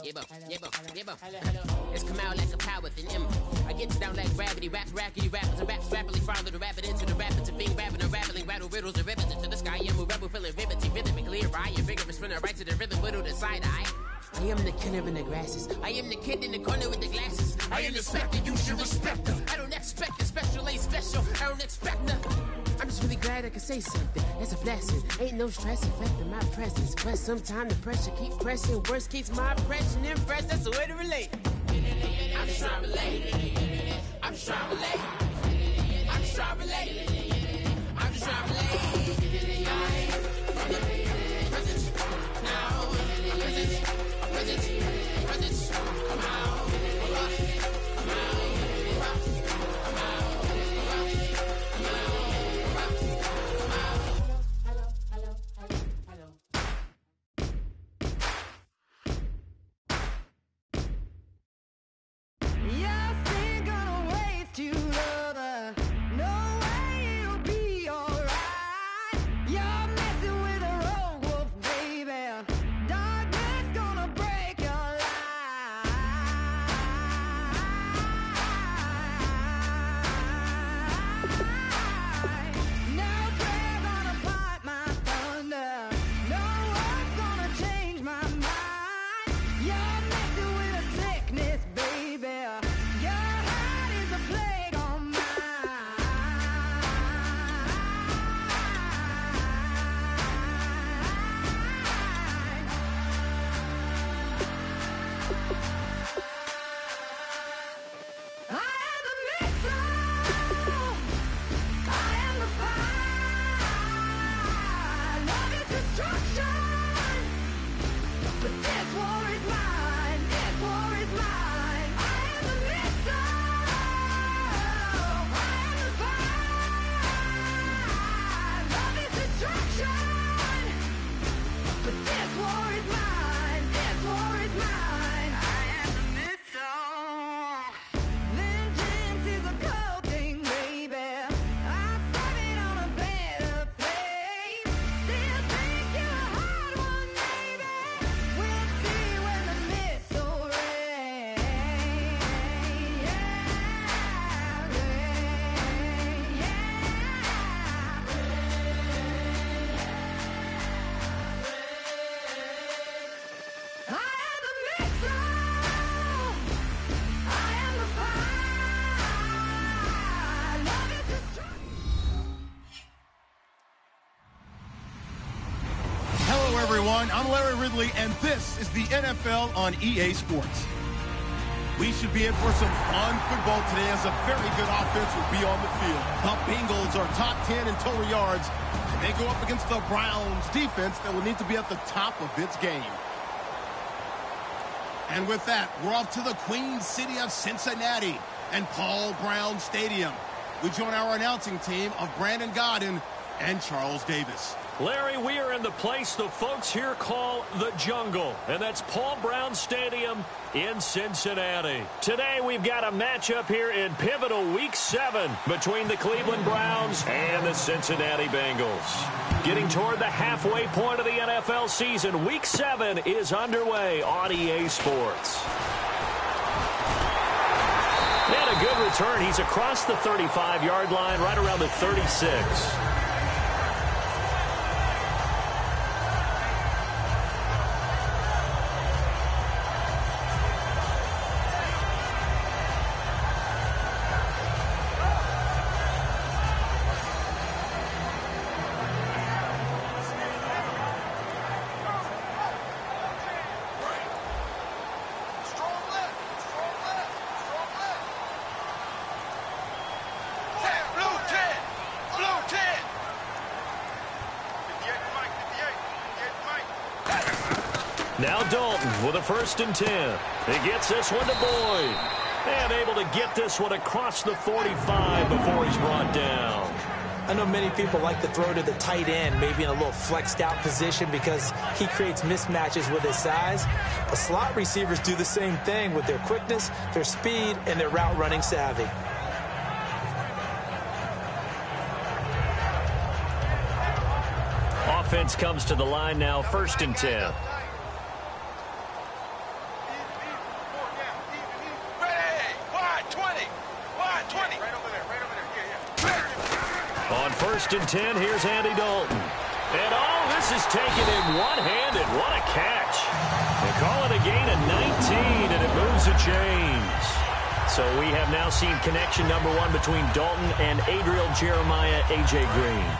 Yibbo, yibbo, yibbo. It's come out like a power within him. I get down like gravity, rap, rackety, rappers and raps rapidly, follow the rapid into the rapids and being rapping and rattling, rattle riddles and rivets into the sky. I'm a rebel feeling riveting, rhythmically, right? Your vigorous spinner right to the rhythm, whittle the side eye. I am the killer in the grasses. I am the kid in the corner with the glasses. I am the specter, you should respect her. I don't expect a special, ain't special. I don't expect nothing. I'm just really glad I can say something. That's a blessing. Ain't no stress affecting my presence. But sometimes the pressure keep pressing. Worst keeps my impression impressed. That's the way to relate. I'm just trying to relate. I'm just trying to relate. I'm just trying to relate. I'm just trying to relate. I now. I'm Larry Ridley, and this is the NFL on EA Sports. We should be in for some fun football today as a very good offense will be on the field. The Bengals are top 10 in total yards, and they go up against the Browns defense that will need to be at the top of its game. And with that, we're off to the Queen City of Cincinnati and Paul Brown Stadium. We join our announcing team of Brandon Gaudin and Charles Davis. Larry, we are in the place the folks here call the jungle, and that's Paul Brown Stadium in Cincinnati. Today, we've got a matchup here in pivotal Week 7 between the Cleveland Browns and the Cincinnati Bengals. Getting toward the halfway point of the NFL season, Week 7 is underway on EA Sports. And a good return. He's across the 35-yard line, right around the 36. Now Dalton with a first and 10. He gets this one to Boyd. And able to get this one across the 45 before he's brought down. I know many people like to throw to the tight end, maybe in a little flexed out position because he creates mismatches with his size. But slot receivers do the same thing with their quickness, their speed, and their route running savvy. Offense comes to the line now, first and 10. First and 10, here's Andy Dalton. And oh, this is taken in one-handed. What a catch. They call it a gain of 19, and it moves the chains. So we have now seen connection number one between Dalton and Adriel Jeremiah, A.J. Green.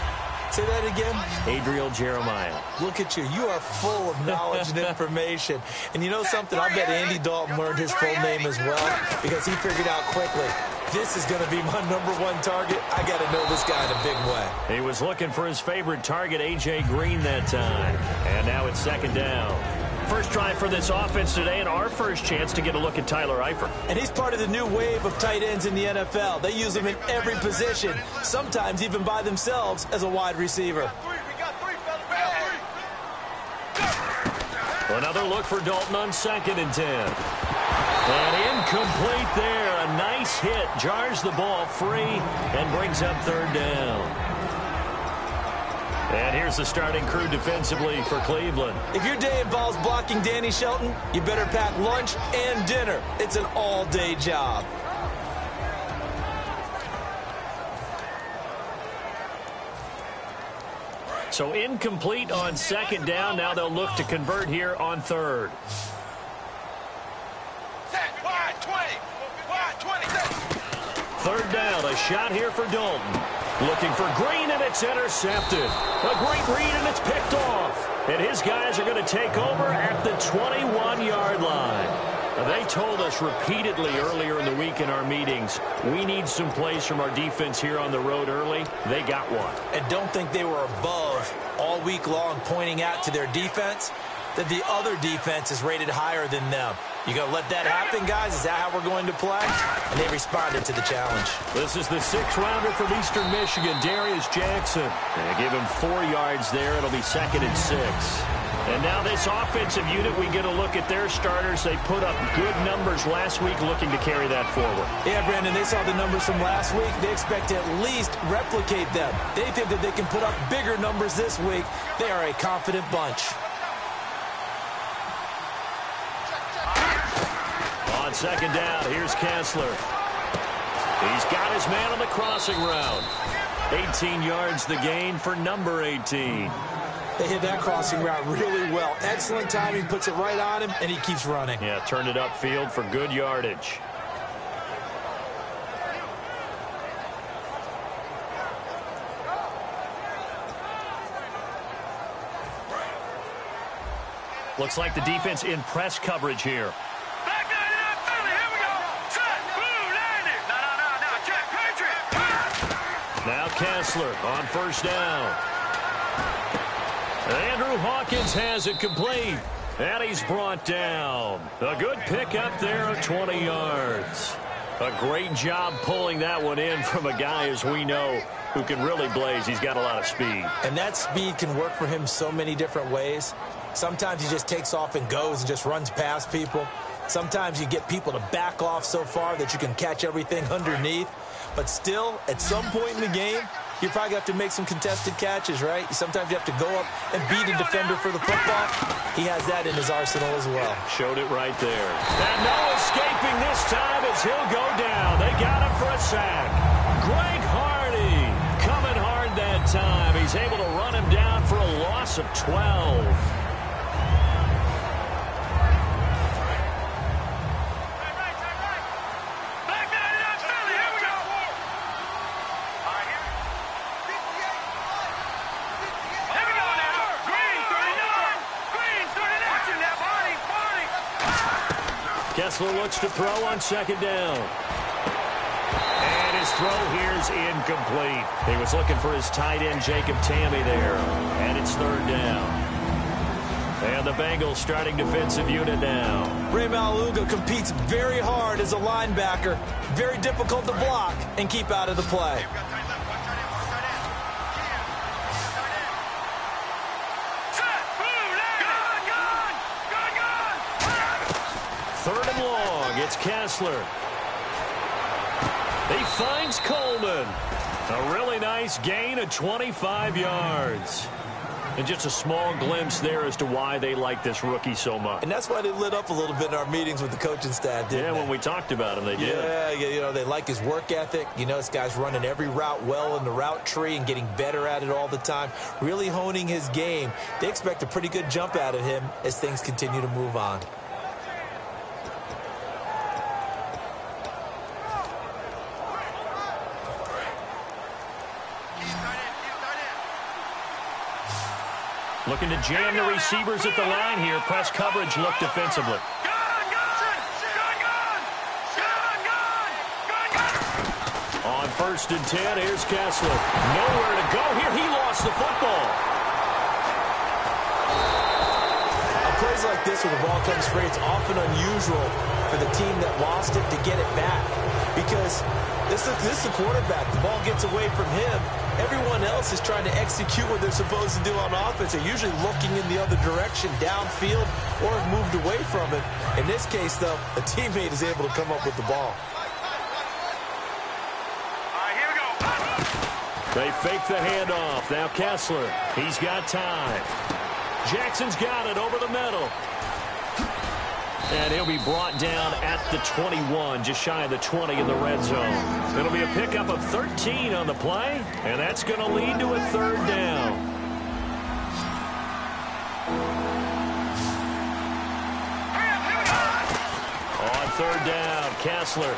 Say that again. Adriel Jeremiah. Look at you. You are full of knowledge and information. And you know something? I bet Andy Dalton learned his full name as well because he figured out quickly, this is going to be my number one target. I got to know this guy in a big way. He was looking for his favorite target, A.J. Green, that time. And now it's second down. First drive for this offense today and our first chance to get a look at Tyler Eifert. And he's part of the new wave of tight ends in the NFL. They use them in every position, sometimes even by themselves as a wide receiver. Another look for Dalton on second and 10. And incomplete there. A nice hit. Jars the ball free and brings up third down. And here's the starting crew defensively for Cleveland. If your day involves blocking Danny Shelton, you better pack lunch and dinner. It's an all-day job. So incomplete on second down. Now they'll look to convert here on third. Third down, a shot here for Dalton. Looking for Green, and it's intercepted. A great read, and it's picked off. And his guys are going to take over at the 21-yard line. They told us repeatedly earlier in the week in our meetings, we need some plays from our defense here on the road early. They got one. And don't think they were above all week long pointing out to their defense that the other defense is rated higher than them. You going to let that happen, guys? Is that how we're going to play? And they responded to the challenge. This is the sixth rounder from Eastern Michigan, Darius Jackson. And give him four yards there. It'll be second and six. And now this offensive unit, we get a look at their starters. They put up good numbers last week looking to carry that forward. Yeah, Brandon, they saw the numbers from last week. They expect to at least replicate them. They think that they can put up bigger numbers this week. They are a confident bunch. On second down, here's Kessler. He's got his man on the crossing route. 18 yards the gain for number 18. They hit that crossing route really well. Excellent timing, puts it right on him, and he keeps running. Yeah, turned it upfield for good yardage. Looks like the defense in press coverage here. Kessler on first down. Andrew Hawkins has it complete. And he's brought down. A good pick up there of 20 yards. A great job pulling that one in from a guy, as we know, who can really blaze. He's got a lot of speed. And that speed can work for him so many different ways. Sometimes he just takes off and goes and just runs past people. Sometimes you get people to back off so far that you can catch everything underneath. But still, at some point in the game, you probably have to make some contested catches, right? Sometimes you have to go up and beat a defender for the football. He has that in his arsenal as well. Showed it right there. And no escaping this time as he'll go down. They got him for a sack. Greg Hardy coming hard that time. He's able to run him down for a loss of 12. Looks to throw on second down. And his throw here is incomplete. He was looking for his tight end, Jacob Tamme there. And it's third down. And the Bengals starting defensive unit now. Ray Maualuga competes very hard as a linebacker. Very difficult to block and keep out of the play. Kessler. He finds Coleman. A really nice gain of 25 yards. And just a small glimpse there as to why they like this rookie so much. And that's why they lit up a little bit in our meetings with the coaching staff, didn't Yeah, they? when we talked about him, they did. Yeah, yeah, you know, they like his work ethic. You know, this guy's running every route well in the route tree and getting better at it all the time, really honing his game. They expect a pretty good jump out of him as things continue to move on. Looking to jam the receivers at the line here. Press coverage look defensively. On first and ten, here's Kessler. Nowhere to go here. He lost the football. Plays like this where the ball comes free, it's often unusual for the team that lost it to get it back. Because this is, this is the quarterback. The ball gets away from him. Everyone else is trying to execute what they're supposed to do on offense. They're usually looking in the other direction, downfield, or have moved away from it. In this case, though, a teammate is able to come up with the ball. Here we go. They fake the handoff. Now Kessler. He's got time. Jackson's got it over the middle. And he'll be brought down at the 21, just shy of the 20 in the red zone. It'll be a pickup of 13 on the play, and that's going to lead to a third down. On third down, Kessler.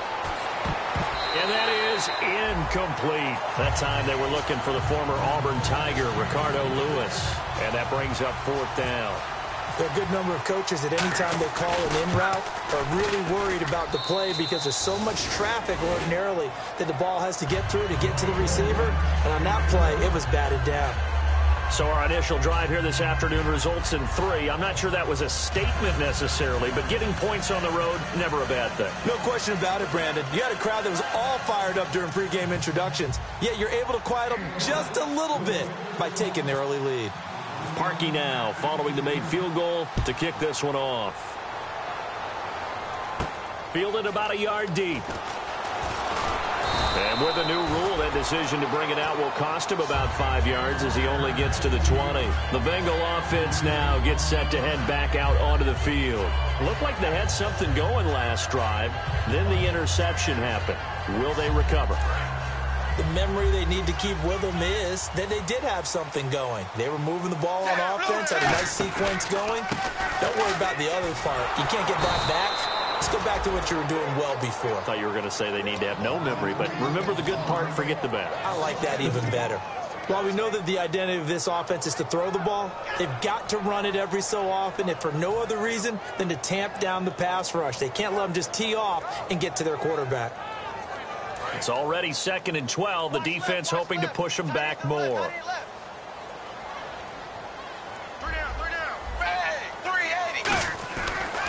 And that is incomplete. That time they were looking for the former Auburn Tiger, Ricardo Louis. And that brings up fourth down. There are a good number of coaches that anytime they call an in route are really worried about the play because there's so much traffic ordinarily that the ball has to get through to get to the receiver. And on that play, it was batted down. So our initial drive here this afternoon results in three. I'm not sure that was a statement necessarily, but getting points on the road, never a bad thing. No question about it, Brandon. You had a crowd that was all fired up during pregame introductions, yet you're able to quiet them just a little bit by taking the early lead. Parkey now following the made field goal to kick this one off. Fielded about a yard deep. And with a new rule, that decision to bring it out will cost him about five yards as he only gets to the 20. The Bengal offense now gets set to head back out onto the field. Looked like they had something going last drive. Then the interception happened. Will they recover? The memory they need to keep with them is that they did have something going. They were moving the ball on offense, had a nice sequence going. Don't worry about the other part. You can't get that back. Let's go back to what you were doing well before. I thought you were going to say they need to have no memory, but remember the good part, forget the bad. I like that even better. While we know that the identity of this offense is to throw the ball, they've got to run it every so often, if for no other reason than to tamp down the pass rush. They can't let them just tee off and get to their quarterback. It's already second and 12. The defense hoping to push them back more.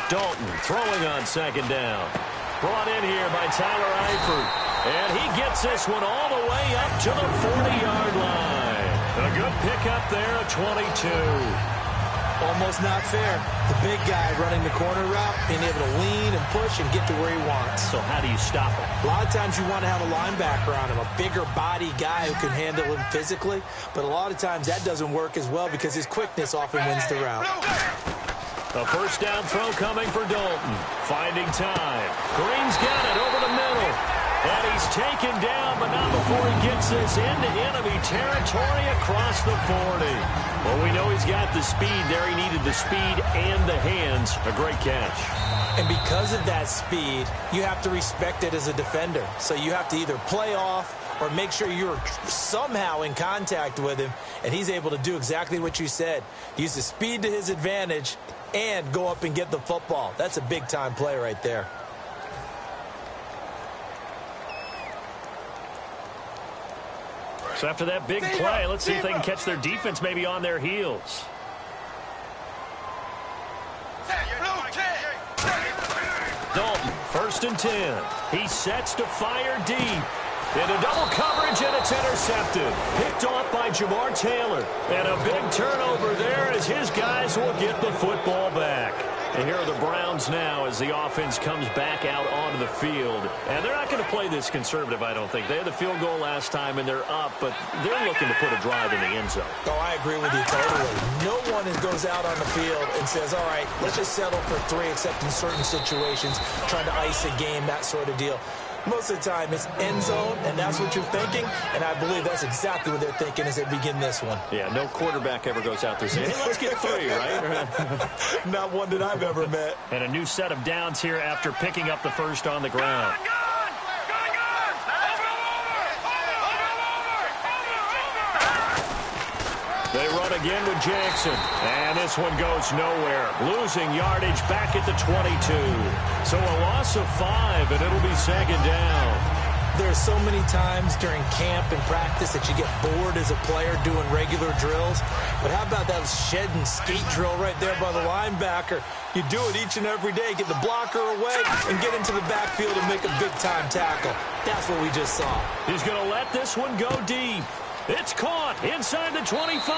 Dalton throwing on second down. Brought in here by Tyler Eifert. And he gets this one all the way up to the 40-yard line. A good pickup there, a 22. Almost not fair. The big guy running the corner route, being able to lean and push and get to where he wants. So how do you stop him? A lot of times you want to have a linebacker on him, a bigger body guy who can handle him physically. But a lot of times that doesn't work as well because his quickness often wins the route. The first down throw coming for Dalton. Finding time. Green's got it over the middle. And he's taken down, but not before he gets this into enemy territory across the 40. Well, we know he's got the speed there. He needed the speed and the hands. A great catch. And because of that speed, you have to respect it as a defender. So you have to either play off or make sure you're somehow in contact with him. And he's able to do exactly what you said. Use the speed to his advantage and go up and get the football. That's a big-time play right there. So after that big play, let's see if they can catch their defense maybe on their heels. Dalton, first and 10. He sets to fire deep. Into double coverage, and it's intercepted. Picked off by Jamar Taylor. And a big turnover there as his guys will get the football back. And here are the Browns now as the offense comes back out onto the field. And they're not going to play this conservative, I don't think. They had the field goal last time, and they're up, but they're looking to put a drive in the end zone. Oh, I agree with you totally. No one goes out on the field and says, all right, let's just settle for three, except in certain situations, trying to ice a game, that sort of deal. Most of the time, it's end zone, and that's what you're thinking. And I believe that's exactly what they're thinking as they begin this one. Yeah, no quarterback ever goes out there saying, hey, let's get three, right? Not one that I've ever met. And a new set of downs here after picking up the first on the ground. They run again with Jackson. And this one goes nowhere. Losing yardage back at the 22. So a loss of five, and it'll be second down. There are so many times during camp and practice that you get bored as a player doing regular drills. But how about that shed and skate drill right there by the linebacker? You do it each and every day. Get the blocker away and get into the backfield and make a big-time tackle. That's what we just saw. He's going to let this one go deep. It's caught inside the 25.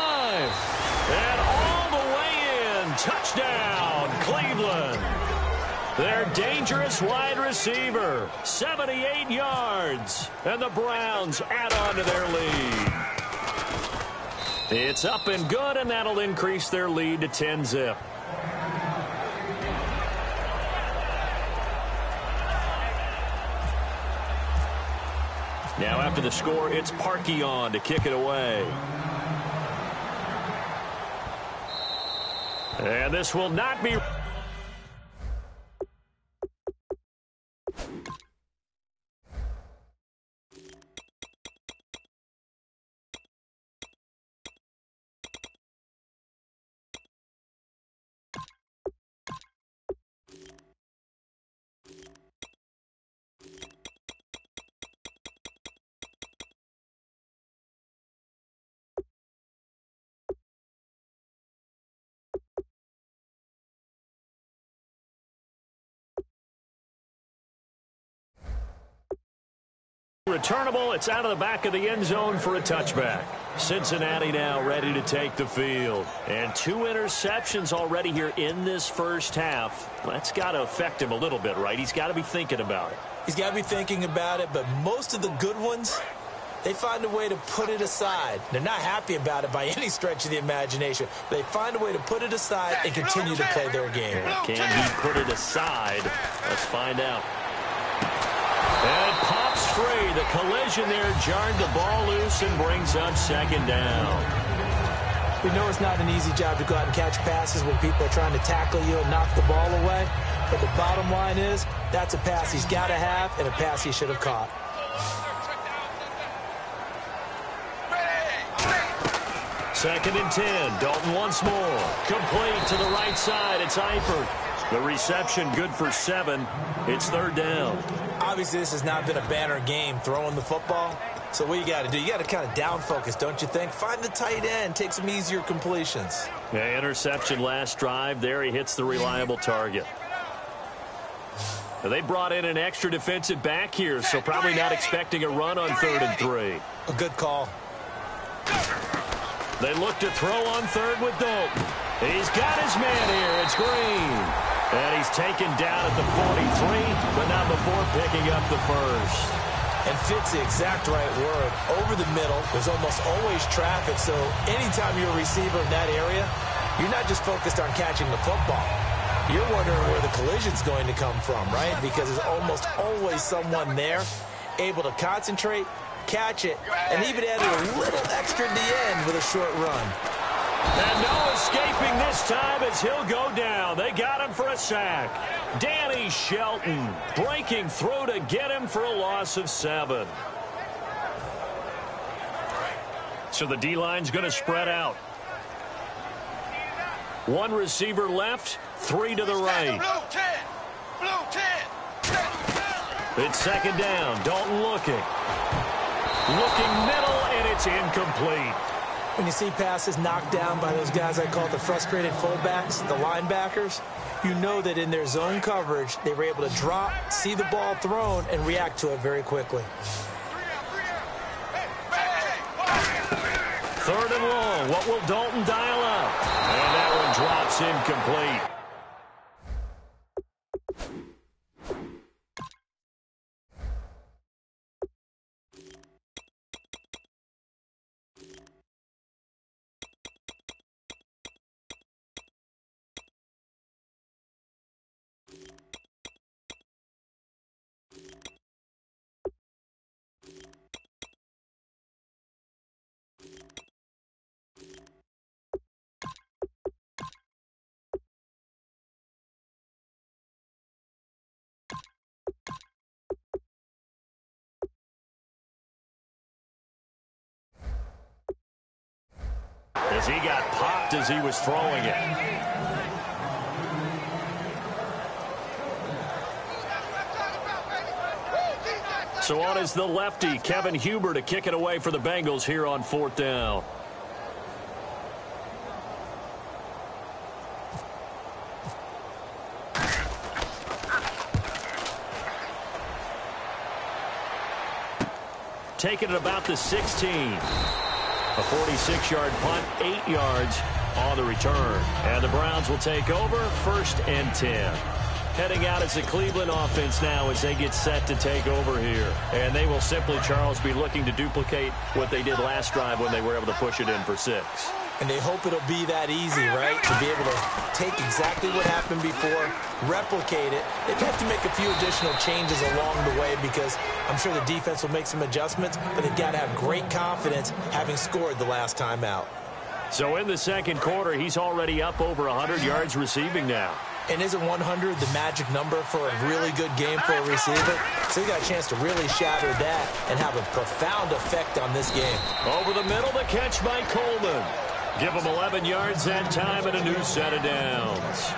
And all the way in. Touchdown, Cleveland. Their dangerous wide receiver, 78 yards. And the Browns add on to their lead. It's up and good, and that'll increase their lead to 10 Now after the score, it's Parkey on to kick it away. And this will not be... Returnable, it's out of the back of the end zone for a touchback. Cincinnati now ready to take the field. And two interceptions already here in this first half. That's got to affect him a little bit, right? He's got to be thinking about it. He's got to be thinking about it, but most of the good ones, they find a way to put it aside. They're not happy about it by any stretch of the imagination. They find a way to put it aside and continue to play their game. Can he put it aside? Let's find out. And it pops free. The collision there jarred the ball loose and brings up second down. We know it's not an easy job to go out and catch passes when people are trying to tackle you and knock the ball away. But the bottom line is, that's a pass he's got to have and a pass he should have caught. Second and 10. Dalton once more. Complete to the right side. It's Eifert. The reception good for seven. It's third down. Obviously, this has not been a banner game throwing the football. So what you got to do, you got to kind of down focus, don't you think? Find the tight end, take some easier completions. Yeah, interception last drive. There he hits the reliable target. They brought in an extra defensive back here, so probably not expecting a run on third and three. A good call. They look to throw on third with Dalton. He's got his man here. It's Green. And he's taken down at the 43, but not before picking up the first. And fits the exact right word. Over the middle, there's almost always traffic, so anytime you're a receiver in that area, you're not just focused on catching the football. You're wondering where the collision's going to come from, right? Because there's almost always someone there able to concentrate, catch it, and even add a little extra at the end with a short run. And no escaping this time as he'll go down. They got him for a sack. Danny Shelton breaking through to get him for a loss of seven. So the D-line's going to spread out. One receiver left, three to the right. Blue 10. Blue 10. It's second down. Dalton looking. Looking middle, and it's incomplete. When you see passes knocked down by those guys I call the frustrated fullbacks, the linebackers, you know that in their zone coverage, they were able to drop, see the ball thrown, and react to it very quickly. Third and long. What will Dalton dial up? And that one drops incomplete. As he got popped as he was throwing it. So on is the lefty, Kevin Huber, to kick it away for the Bengals here on fourth down. Taking it about the 16. A 46-yard punt, eight yards on the return. And the Browns will take over first and 10. Heading out as the Cleveland offense now as they get set to take over here. And they will simply, Charles, be looking to duplicate what they did last drive when they were able to push it in for six. And they hope it'll be that easy, right? To be able to take exactly what happened before, replicate it. They'd have to make a few additional changes along the way because I'm sure the defense will make some adjustments, but they've got to have great confidence having scored the last time out. So in the second quarter, he's already up over 100 yards receiving now. And isn't 100 the magic number for a really good game for a receiver? So he got a chance to really shatter that and have a profound effect on this game. Over the middle, the catch by Coleman. Give him 11 yards that time and a new set of downs.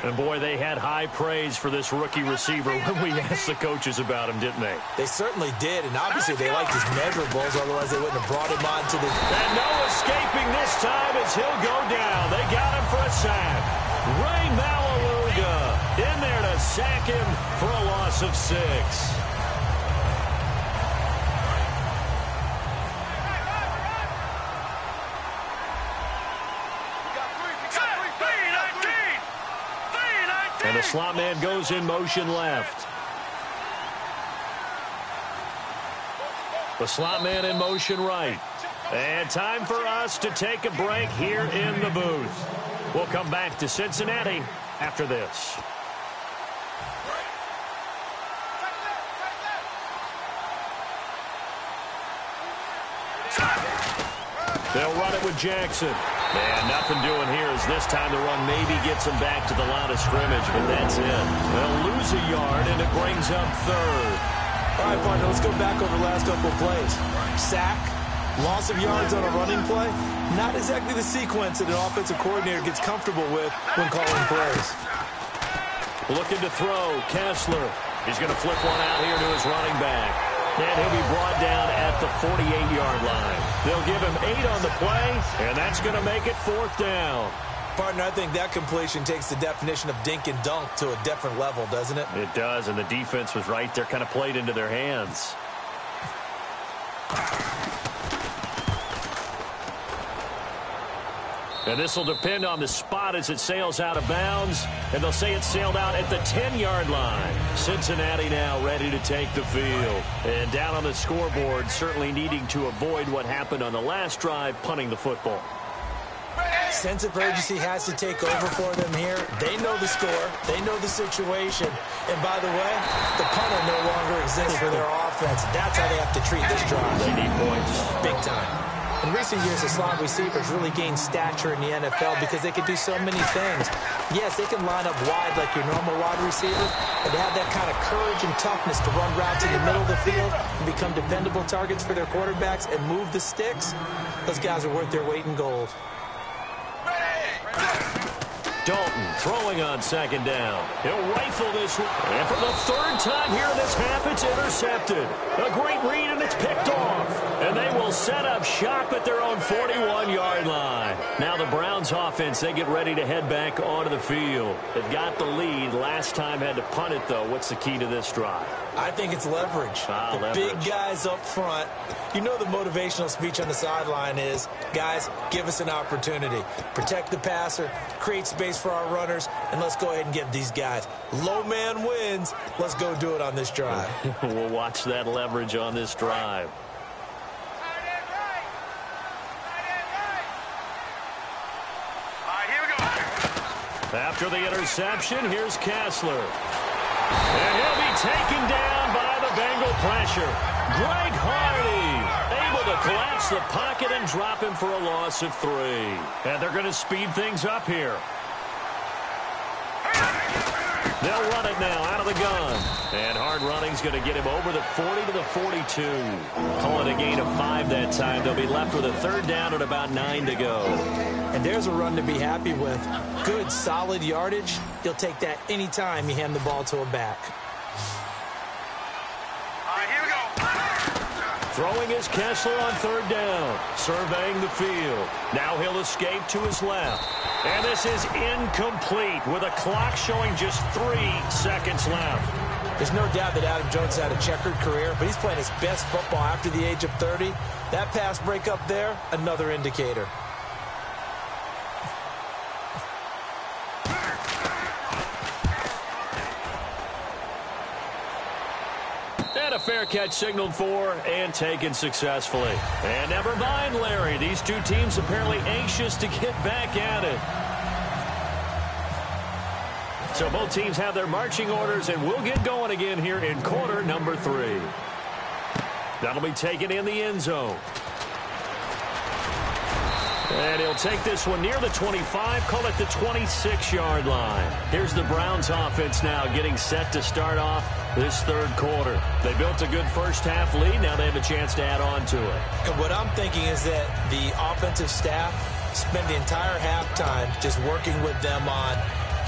And boy, they had high praise for this rookie receiver when we asked the coaches about him, didn't they? They certainly did, and obviously they liked his measurables, otherwise they wouldn't have brought him on to the... And no escaping this time as he'll go down. They got him for a sack. Ray Maualuga in there to sack him for a loss of six. And the slot man goes in motion left. The slot man in motion right. And time for us to take a break here in the booth. We'll come back to Cincinnati after this. They'll run it with Jackson. And nothing doing here as this time the run maybe gets him back to the line of scrimmage, but that's it. They'll lose a yard, and it brings up third. All right, partner, let's go back over the last couple of plays. Sack, loss of yards on a running play, not exactly the sequence that an offensive coordinator gets comfortable with when calling plays. Looking to throw, Kessler. He's going to flip one out here to his running back. And he'll be brought down at the 48-yard line. They'll give him eight on the play, and that's going to make it fourth down. Partner, I think that completion takes the definition of dink and dunk to a different level, doesn't it? It does, and the defense was right there, kind of played into their hands. And this will depend on the spot as it sails out of bounds. And they'll say it sailed out at the 10-yard line. Cincinnati now ready to take the field. And down on the scoreboard, certainly needing to avoid what happened on the last drive, punting the football. Sense of urgency has to take over for them here. They know the score. They know the situation. And by the way, the punter no longer exists for their offense. That's how they have to treat this drive. They need points. Big time. In recent years, the slot receivers really gained stature in the NFL because they can do so many things. Yes, they can line up wide like your normal wide receiver, but to have that kind of courage and toughness to run routes in the middle of the field and become dependable targets for their quarterbacks and move the sticks, those guys are worth their weight in gold. Dalton throwing on second down. He'll rifle this one. And for the third time here in this half, it's intercepted. A great read, and it's picked off. Will set up shop at their own 41-yard line. Now the Browns offense, they get ready to head back onto the field. They've got the lead. Last time had to punt it, though. What's the key to this drive? I think it's leverage. Ah, the leverage. big guys up front. You know the motivational speech on the sideline is, guys, give us an opportunity. Protect the passer, create space for our runners, and let's go ahead and get these guys. Low man wins. Let's go do it on this drive. we'll watch that leverage on this drive. All right, here we go. After the interception, here's Kessler. And he'll be taken down by the Bengal pressure. Greg Hardy able to collapse the pocket and drop him for a loss of three. And they're going to speed things up here. They'll run it now out of the gun. And hard running's going to get him over the 40 to the 42. Call it a gain of five that time. They'll be left with a third down and about nine to go. And there's a run to be happy with. Good, solid yardage. You'll take that anytime you hand the ball to a back. All right, here we go. Throwing is Kessler on third down. Surveying the field. Now he'll escape to his left. And this is incomplete with a clock showing just three seconds left. There's no doubt that Adam Jones had a checkered career, but he's playing his best football after the age of 30. That pass breakup there, another indicator. Fair catch signaled for and taken successfully. And never mind, Larry. These two teams apparently anxious to get back at it. So both teams have their marching orders, and we'll get going again here in quarter number three. That'll be taken in the end zone. And he'll take this one near the 25, call it the 26-yard line. Here's the Browns offense now getting set to start off this third quarter. They built a good first half lead. Now they have a chance to add on to it. And what I'm thinking is that the offensive staff spent the entire halftime just working with them on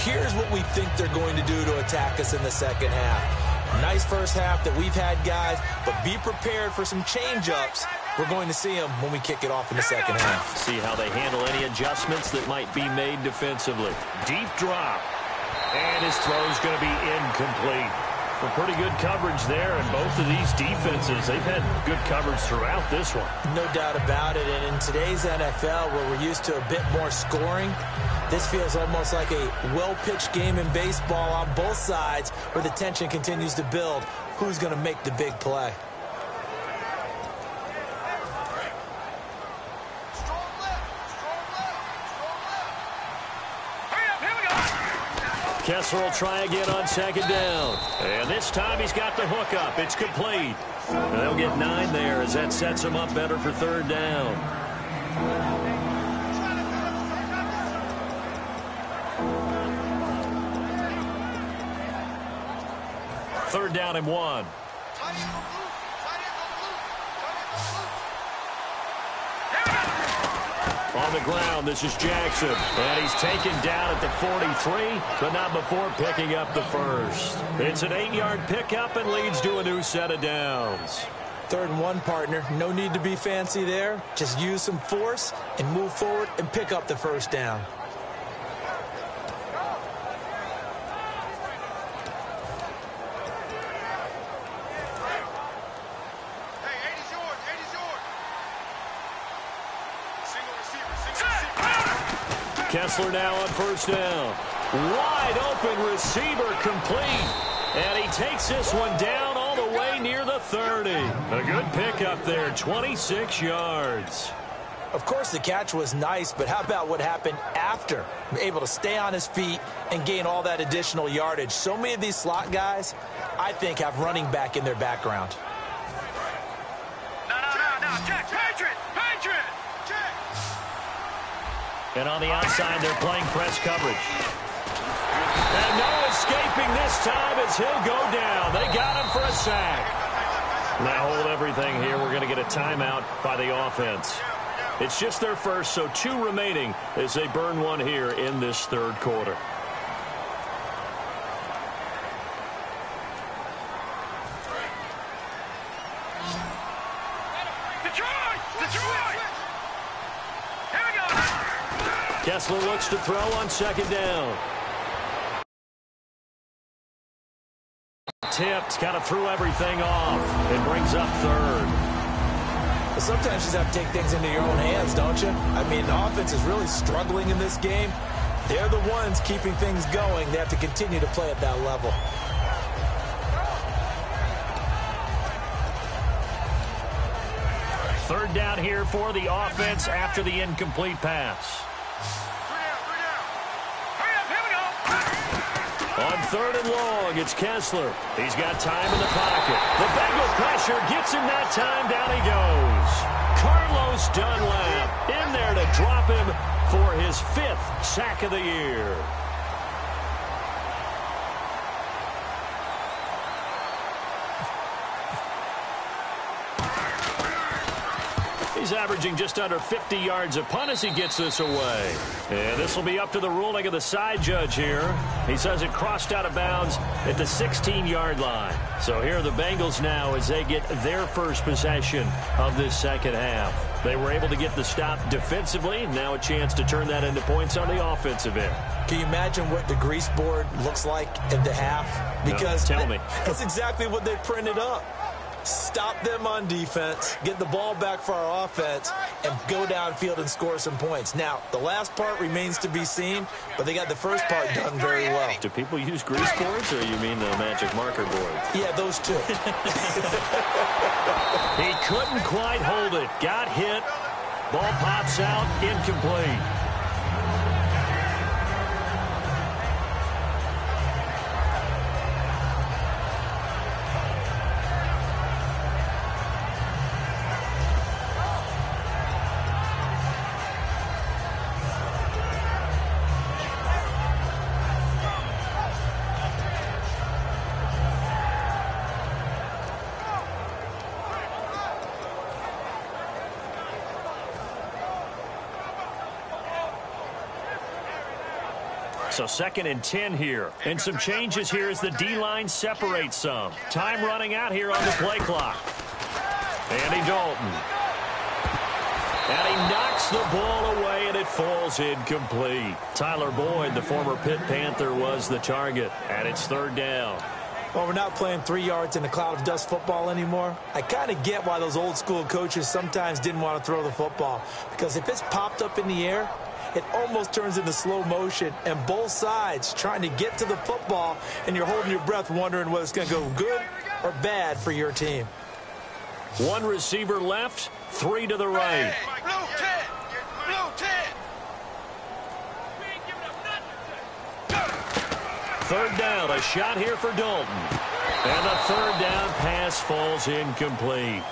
here's what we think they're going to do to attack us in the second half. Nice first half that we've had, guys, but be prepared for some change-ups. We're going to see them when we kick it off in the second half. See how they handle any adjustments that might be made defensively. Deep drop. And his throw's going to be incomplete. Well, pretty good coverage there, and both of these defenses, they've had good coverage throughout this one. No doubt about it. And in today's NFL, where we're used to a bit more scoring, this feels almost like a well-pitched game in baseball on both sides where the tension continues to build. Who's going to make the big play? Hurry up, here we go. Kessler will try again on second down. And this time he's got the hook up. It's complete. And they'll get nine there as that sets him up better for third down. Third down and one. On the ground, this is Jackson. And he's taken down at the 43, but not before picking up the first. It's an eight-yard pickup and leads to a new set of downs. Third and one, partner. No need to be fancy there. Just use some force and move forward and pick up the first down. Kessler now on first down. Wide open receiver complete. And he takes this one down all the way near the 30. A good pickup there, 26 yards. Of course, the catch was nice, but how about what happened after? Able to stay on his feet and gain all that additional yardage. So many of these slot guys, I think, have running back in their background. No, no, no, And on the outside, they're playing press coverage. And no escaping this time as he'll go down. They got him for a sack. Now hold everything here. We're going to get a timeout by the offense. It's just their first, so two remaining as they burn one here in this third quarter. Detroit, Detroit. Here we go. Kessler looks to throw on second down. Tipped, kind of threw everything off and brings up third. Sometimes you just have to take things into your own hands, don't you? I mean, the offense is really struggling in this game. They're the ones keeping things going. They have to continue to play at that level. Third down here for the offense after the incomplete pass. Third and long, it's Kessler. He's got time in the pocket. The Bengal pressure gets him that time. Down he goes. Carlos Dunlap in there to drop him for his fifth sack of the year. He's averaging just under 50 yards a punt as he gets this away. And this will be up to the ruling of the side judge here. He says it crossed out of bounds at the 16-yard line. So here are the Bengals now as they get their first possession of this second half. They were able to get the stop defensively. Now a chance to turn that into points on the offensive end. Can you imagine what the grease board looks like at the half? Because no, tell me. That's exactly what they printed up stop them on defense, get the ball back for our offense, and go downfield and score some points. Now, the last part remains to be seen, but they got the first part done very well. Do people use grease boards, or you mean the magic marker board? Yeah, those two. he couldn't quite hold it. Got hit. Ball pops out, incomplete. So second and 10 here. And some changes here as the D-line separates some. Time running out here on the play clock. Andy Dalton. And he knocks the ball away, and it falls incomplete. Tyler Boyd, the former Pitt Panther, was the target. And it's third down. Well, we're not playing three yards in a cloud of dust football anymore. I kind of get why those old school coaches sometimes didn't want to throw the football. Because if it's popped up in the air, it almost turns into slow motion, and both sides trying to get to the football, and you're holding your breath wondering whether it's going to go good or bad for your team. One receiver left, three to the right. Third down, a shot here for Dalton. And the third down pass falls incomplete.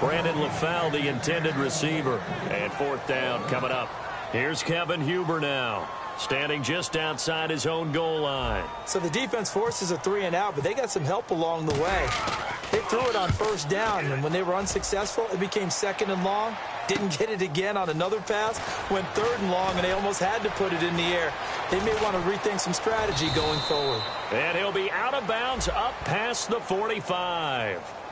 Brandon LaFell, the intended receiver. And fourth down coming up. Here's Kevin Huber now. Standing just outside his own goal line. So the defense forces a three and out, but they got some help along the way. They threw it on first down, and when they were unsuccessful, it became second and long. Didn't get it again on another pass. Went third and long, and they almost had to put it in the air. They may want to rethink some strategy going forward. And he'll be out of bounds up past the 45.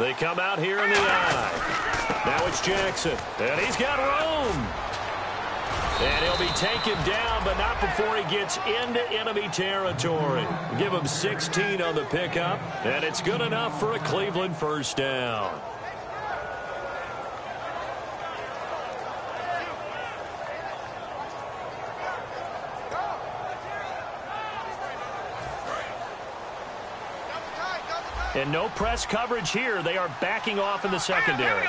They come out here in the I. Now it's Jackson. And he's got room. And he'll be taken down, but not before he gets into enemy territory. Give him 16 on the pickup, and it's good enough for a Cleveland first down. And no press coverage here. They are backing off in the secondary.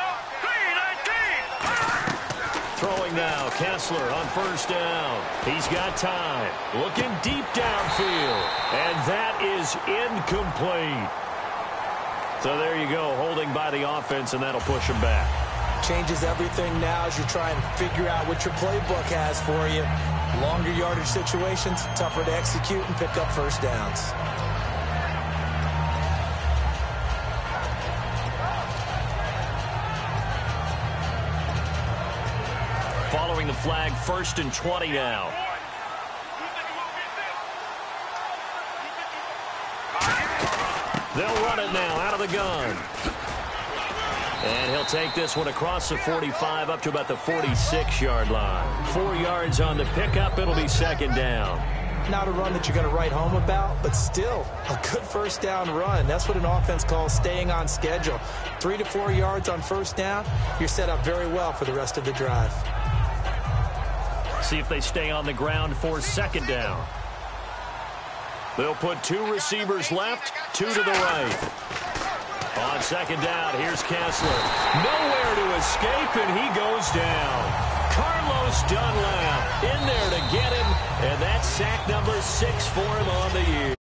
Throwing now, Kessler on first down. He's got time. Looking deep downfield. And that is incomplete. So there you go, holding by the offense, and that'll push him back. Changes everything now as you try and figure out what your playbook has for you. Longer yardage situations, tougher to execute and pick up first downs. Flag first and 20 now. They'll run it now out of the gun. And he'll take this one across the 45 up to about the 46-yard line. Four yards on the pickup. It'll be second down. Not a run that you're going to write home about, but still a good first down run. That's what an offense calls staying on schedule. Three to four yards on first down, you're set up very well for the rest of the drive. See if they stay on the ground for second down. They'll put two receivers left, two to the right. On second down, here's Kessler. Nowhere to escape, and he goes down. Carlos Dunlap in there to get him, and that's sack number six for him on the year.